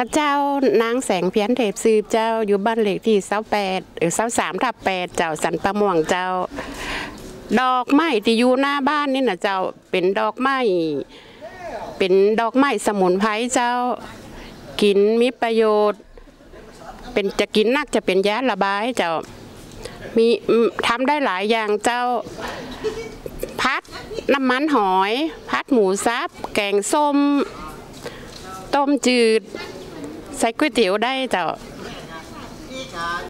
ข้าเจ้านางแสงเพียนเทพซืบเจ้าอยู่บ้านเลขที่เสาแปดหรือเสาสามทับแปดเจ้าสันประม่วงเจ้า ดอกไม้ที่อยู่หน้าบ้านนี่นะเจ้าเป็นดอกไม้เป็นดอกไม้สมุนไพรเจ้า กินมีประโยชน์ เป็นจะกินนักจะเป็นยาระบายเจ้ามีทำได้หลายอย่างเจ้าพัดน้ำมันหอย พัดหมูซับ แกงส้ม ต้มจืด ใส่ก๋วยเตี๋ยวได้เจ้า